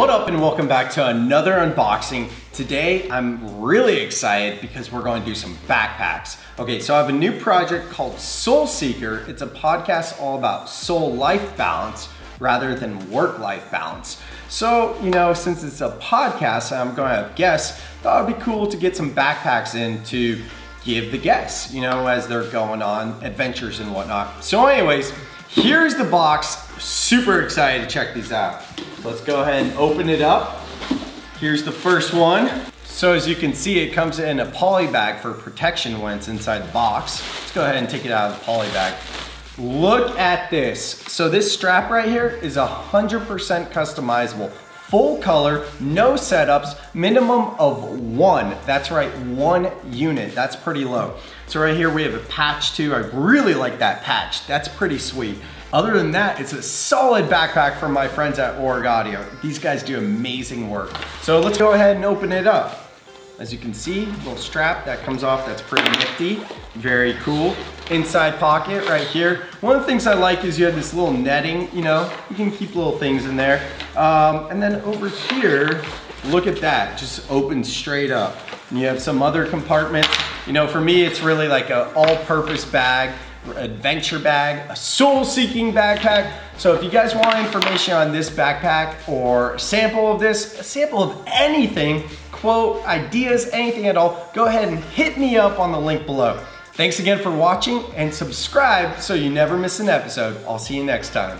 What up and welcome back to another unboxing. Today I'm really excited because we're going to do some backpacks. Okay, so I have a new project called Soul Seekr. It's a podcast all about soul life balance rather than work-life balance. So, you know, since it's a podcast I'm going to have guests, thought it'd be cool to get some backpacks in to give the guests, you know, as they're going on adventures and whatnot. So anyways, here's the box. Super excited to check these out. Let's go ahead and open it up. Here's the first one. So as you can see, it comes in a poly bag for protection when it's inside the box. Let's go ahead and take it out of the poly bag. Look at this. So this strap right here is 100% customizable. Full color, no setups, minimum of one. That's right, one unit. That's pretty low. So right here we have a patch too. I really like that patch. That's pretty sweet. Other than that, it's a solid backpack from my friends at Origaudio. These guys do amazing work. So let's go ahead and open it up. As you can see, little strap that comes off, that's pretty nifty. Very cool. Inside pocket right here. One of the things I like is you have this little netting, you know, you can keep little things in there. Um, and then over here, look at that, just opens straight up. And you have some other compartments. You know, for me, it's really like an all-purpose bag adventure bag, a soul-seeking backpack. So if you guys want information on this backpack or sample of this, a sample of anything, quote, ideas, anything at all, go ahead and hit me up on the link below. Thanks again for watching and subscribe so you never miss an episode. I'll see you next time.